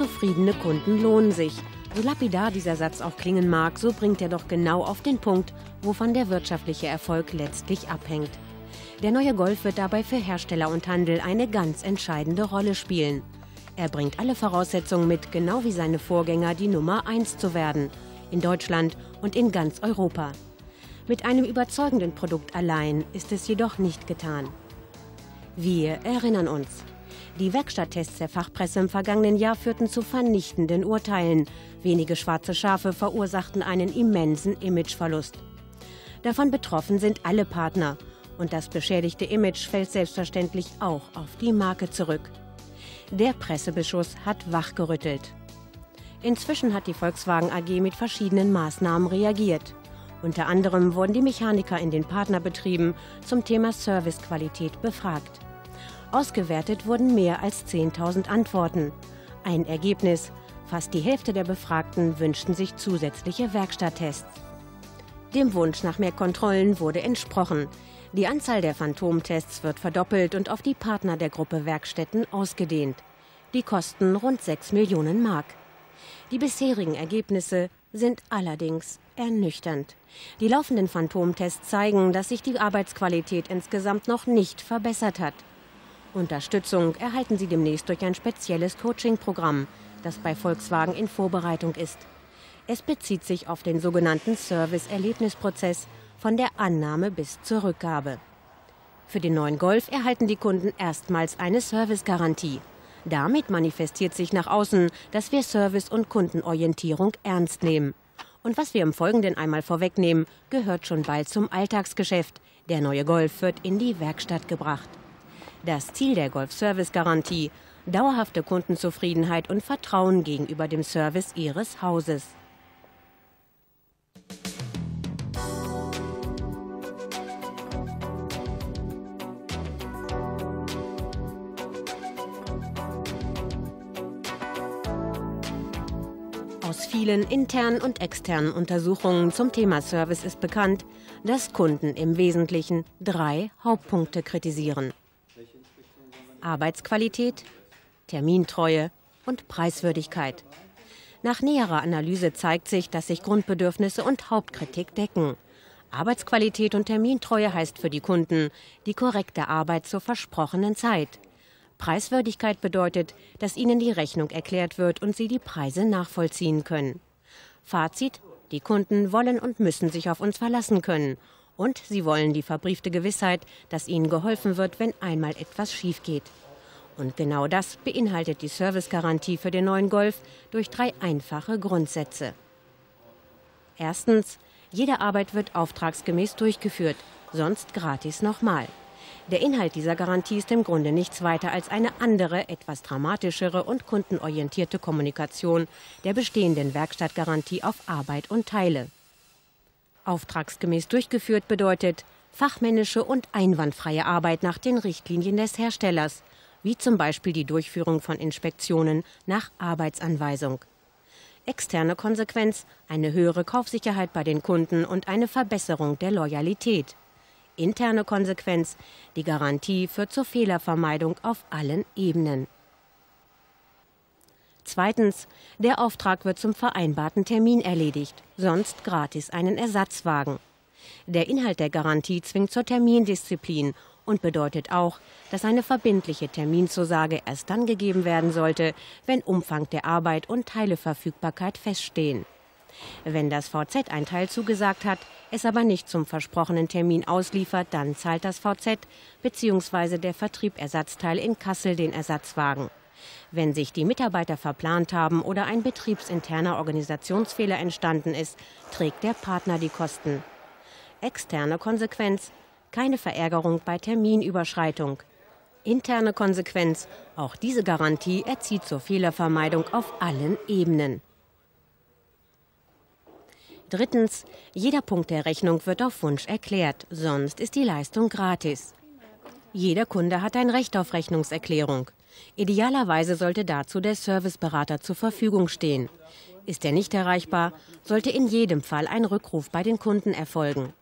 Zufriedene Kunden lohnen sich. So lapidar dieser Satz auch klingen mag, so bringt er doch genau auf den Punkt, wovon der wirtschaftliche Erfolg letztlich abhängt. Der neue Golf wird dabei für Hersteller und Handel eine ganz entscheidende Rolle spielen. Er bringt alle Voraussetzungen mit, genau wie seine Vorgänger die Nummer 1 zu werden. In Deutschland und in ganz Europa. Mit einem überzeugenden Produkt allein ist es jedoch nicht getan. Wir erinnern uns. Die Werkstatttests der Fachpresse im vergangenen Jahr führten zu vernichtenden Urteilen. Wenige schwarze Schafe verursachten einen immensen Imageverlust. Davon betroffen sind alle Partner. Und das beschädigte Image fällt selbstverständlich auch auf die Marke zurück. Der Pressebeschuss hat wachgerüttelt. Inzwischen hat die Volkswagen AG mit verschiedenen Maßnahmen reagiert. Unter anderem wurden die Mechaniker in den Partnerbetrieben zum Thema Servicequalität befragt. Ausgewertet wurden mehr als 10.000 Antworten. Ein Ergebnis, fast die Hälfte der Befragten wünschten sich zusätzliche Werkstatttests. Dem Wunsch nach mehr Kontrollen wurde entsprochen. Die Anzahl der Phantomtests wird verdoppelt und auf die Partner der Gruppe Werkstätten ausgedehnt. Die kosten rund 6 Millionen Mark. Die bisherigen Ergebnisse sind allerdings ernüchternd. Die laufenden Phantomtests zeigen, dass sich die Arbeitsqualität insgesamt noch nicht verbessert hat. Unterstützung erhalten sie demnächst durch ein spezielles Coaching-Programm, das bei Volkswagen in Vorbereitung ist. Es bezieht sich auf den sogenannten Service-Erlebnisprozess von der Annahme bis zur Rückgabe. Für den neuen Golf erhalten die Kunden erstmals eine Servicegarantie. Damit manifestiert sich nach außen, dass wir Service und Kundenorientierung ernst nehmen. Und was wir im Folgenden einmal vorwegnehmen, gehört schon bald zum Alltagsgeschäft. Der neue Golf wird in die Werkstatt gebracht. Das Ziel der Golf-Service-Garantie: dauerhafte Kundenzufriedenheit und Vertrauen gegenüber dem Service Ihres Hauses. Aus vielen internen und externen Untersuchungen zum Thema Service ist bekannt, dass Kunden im Wesentlichen drei Hauptpunkte kritisieren. Arbeitsqualität, Termintreue und Preiswürdigkeit. Nach näherer Analyse zeigt sich, dass sich Grundbedürfnisse und Hauptkritik decken. Arbeitsqualität und Termintreue heißt für die Kunden die korrekte Arbeit zur versprochenen Zeit. Preiswürdigkeit bedeutet, dass ihnen die Rechnung erklärt wird und sie die Preise nachvollziehen können. Fazit, die Kunden wollen und müssen sich auf uns verlassen können. Und sie wollen die verbriefte Gewissheit, dass ihnen geholfen wird, wenn einmal etwas schief geht. Und genau das beinhaltet die Servicegarantie für den neuen Golf durch drei einfache Grundsätze. Erstens, jede Arbeit wird auftragsgemäß durchgeführt, sonst gratis nochmal. Der Inhalt dieser Garantie ist im Grunde nichts weiter als eine andere, etwas dramatischere und kundenorientierte Kommunikation der bestehenden Werkstattgarantie auf Arbeit und Teile. Auftragsgemäß durchgeführt bedeutet fachmännische und einwandfreie Arbeit nach den Richtlinien des Herstellers, wie zum Beispiel die Durchführung von Inspektionen nach Arbeitsanweisung. Externe Konsequenz eine höhere Kaufsicherheit bei den Kunden und eine Verbesserung der Loyalität interne Konsequenz, die Garantie führt zur Fehlervermeidung auf allen Ebenen. Zweitens, der Auftrag wird zum vereinbarten Termin erledigt, sonst gratis einen Ersatzwagen. Der Inhalt der Garantie zwingt zur Termindisziplin und bedeutet auch, dass eine verbindliche Terminzusage erst dann gegeben werden sollte, wenn Umfang der Arbeit und Teileverfügbarkeit feststehen. Wenn das VZ ein Teil zugesagt hat, es aber nicht zum versprochenen Termin ausliefert, dann zahlt das VZ bzw. der Vertrieb Ersatzteil in Kassel den Ersatzwagen. Wenn sich die Mitarbeiter verplant haben oder ein betriebsinterner Organisationsfehler entstanden ist, trägt der Partner die Kosten. Externe Konsequenz keine Verärgerung bei Terminüberschreitung. Interne Konsequenz auch diese Garantie erzieht zur Fehlervermeidung auf allen Ebenen. Drittens, jeder Punkt der Rechnung wird auf Wunsch erklärt, sonst ist die Leistung gratis. Jeder Kunde hat ein Recht auf Rechnungserklärung. Idealerweise sollte dazu der Serviceberater zur Verfügung stehen. Ist er nicht erreichbar, sollte in jedem Fall ein Rückruf bei den Kunden erfolgen.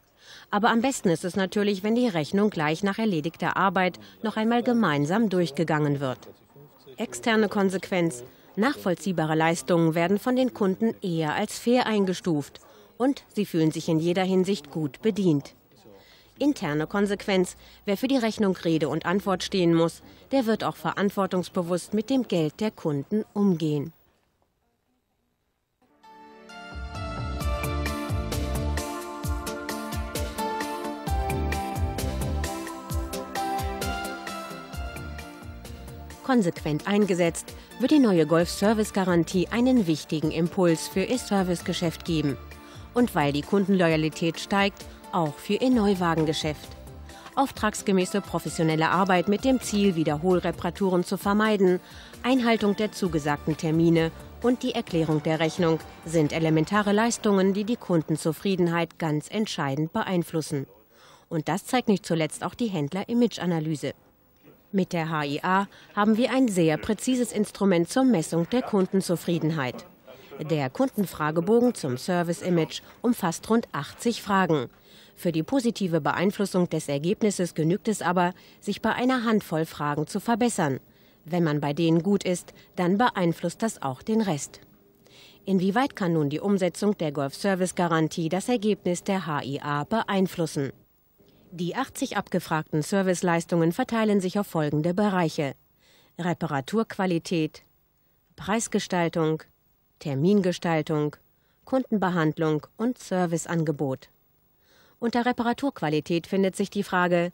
Aber am besten ist es natürlich, wenn die Rechnung gleich nach erledigter Arbeit noch einmal gemeinsam durchgegangen wird. Externe Konsequenz Nachvollziehbare Leistungen werden von den Kunden eher als fair eingestuft und sie fühlen sich in jeder Hinsicht gut bedient. Interne Konsequenz, wer für die Rechnung Rede und Antwort stehen muss, der wird auch verantwortungsbewusst mit dem Geld der Kunden umgehen. Konsequent eingesetzt, wird die neue Golf Service Garantie einen wichtigen Impuls für ihr Servicegeschäft geben. Und weil die Kundenloyalität steigt, auch für ihr Neuwagengeschäft. Auftragsgemäße professionelle Arbeit mit dem Ziel, Wiederholreparaturen zu vermeiden, Einhaltung der zugesagten Termine und die Erklärung der Rechnung sind elementare Leistungen, die die Kundenzufriedenheit ganz entscheidend beeinflussen. Und das zeigt nicht zuletzt auch die Händler-Image-Analyse. Mit der HIA haben wir ein sehr präzises Instrument zur Messung der Kundenzufriedenheit. Der Kundenfragebogen zum Service-Image umfasst rund 80 Fragen. Für die positive Beeinflussung des Ergebnisses genügt es aber, sich bei einer Handvoll Fragen zu verbessern. Wenn man bei denen gut ist, dann beeinflusst das auch den Rest. Inwieweit kann nun die Umsetzung der Golf-Service-Garantie das Ergebnis der HIA beeinflussen? Die 80 abgefragten Serviceleistungen verteilen sich auf folgende Bereiche. Reparaturqualität, Preisgestaltung, Termingestaltung, Kundenbehandlung und Serviceangebot. Unter Reparaturqualität findet sich die Frage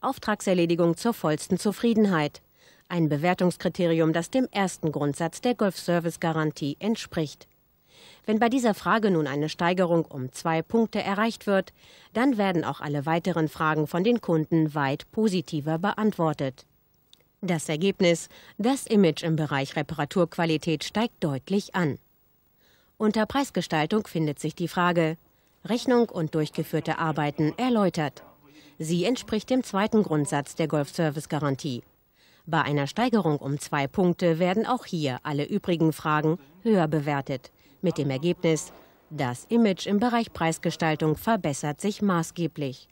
Auftragserledigung zur vollsten Zufriedenheit, ein Bewertungskriterium, das dem ersten Grundsatz der Golf-Service-Garantie entspricht. Wenn bei dieser Frage nun eine Steigerung um zwei Punkte erreicht wird, dann werden auch alle weiteren Fragen von den Kunden weit positiver beantwortet. Das Ergebnis, das Image im Bereich Reparaturqualität steigt deutlich an. Unter Preisgestaltung findet sich die Frage Rechnung und durchgeführte Arbeiten erläutert. Sie entspricht dem zweiten Grundsatz der Golf-Service-Garantie. Bei einer Steigerung um zwei Punkte werden auch hier alle übrigen Fragen höher bewertet mit dem Ergebnis, das Image im Bereich Preisgestaltung verbessert sich maßgeblich.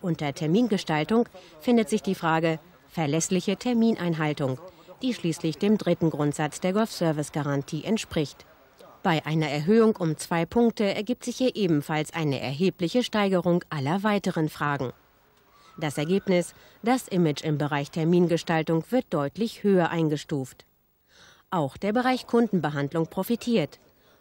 Unter Termingestaltung findet sich die Frage verlässliche Termineinhaltung, die schließlich dem dritten Grundsatz der Golf-Service-Garantie entspricht. Bei einer Erhöhung um zwei Punkte ergibt sich hier ebenfalls eine erhebliche Steigerung aller weiteren Fragen. Das Ergebnis, das Image im Bereich Termingestaltung wird deutlich höher eingestuft. Auch der Bereich Kundenbehandlung profitiert.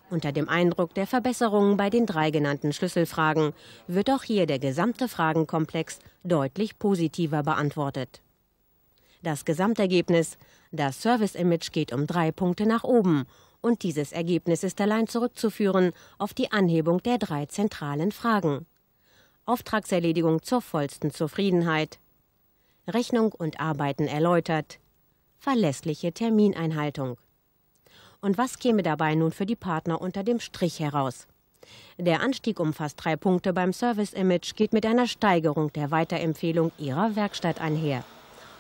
Unter dem Eindruck der Verbesserungen bei den drei genannten Schlüsselfragen wird auch hier der gesamte Fragenkomplex deutlich positiver beantwortet. Das Gesamtergebnis, das Service-Image geht um drei Punkte nach oben und dieses Ergebnis ist allein zurückzuführen auf die Anhebung der drei zentralen Fragen. Auftragserledigung zur vollsten Zufriedenheit, Rechnung und Arbeiten erläutert, verlässliche Termineinhaltung. Und was käme dabei nun für die Partner unter dem Strich heraus? Der Anstieg um fast drei Punkte beim Service-Image geht mit einer Steigerung der Weiterempfehlung ihrer Werkstatt einher.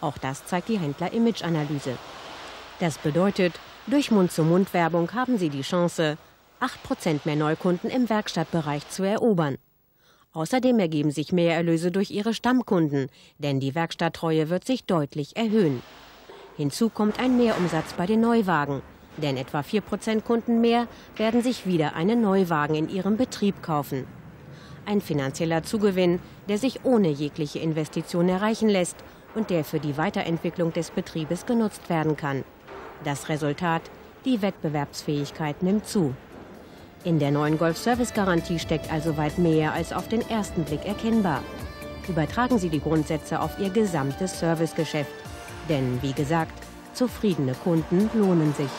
Auch das zeigt die Händler-Image-Analyse. Das bedeutet, durch Mund-zu-Mund-Werbung haben sie die Chance, 8% mehr Neukunden im Werkstattbereich zu erobern. Außerdem ergeben sich Mehrerlöse durch ihre Stammkunden, denn die Werkstatttreue wird sich deutlich erhöhen. Hinzu kommt ein Mehrumsatz bei den Neuwagen. Denn etwa 4% Kunden mehr werden sich wieder einen Neuwagen in ihrem Betrieb kaufen. Ein finanzieller Zugewinn, der sich ohne jegliche Investition erreichen lässt und der für die Weiterentwicklung des Betriebes genutzt werden kann. Das Resultat, die Wettbewerbsfähigkeit nimmt zu. In der neuen Golf-Service-Garantie steckt also weit mehr als auf den ersten Blick erkennbar. Übertragen Sie die Grundsätze auf Ihr gesamtes Servicegeschäft. Denn wie gesagt, zufriedene Kunden lohnen sich.